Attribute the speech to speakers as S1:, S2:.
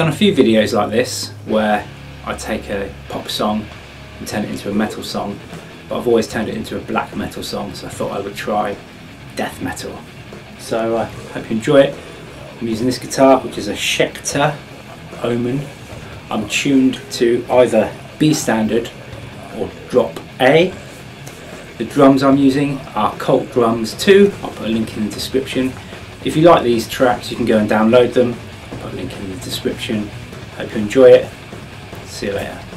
S1: I've done a few videos like this where I take a pop song and turn it into a metal song, but I've always turned it into a black metal song, so I thought I would try death metal. So I uh, hope you enjoy it. I'm using this guitar, which is a Schecter Omen. I'm tuned to either B standard or drop A. The drums I'm using are Cult Drums 2. I'll put a link in the description. If you like these tracks, you can go and download them. I'll link in the description. Hope you enjoy it. See you later.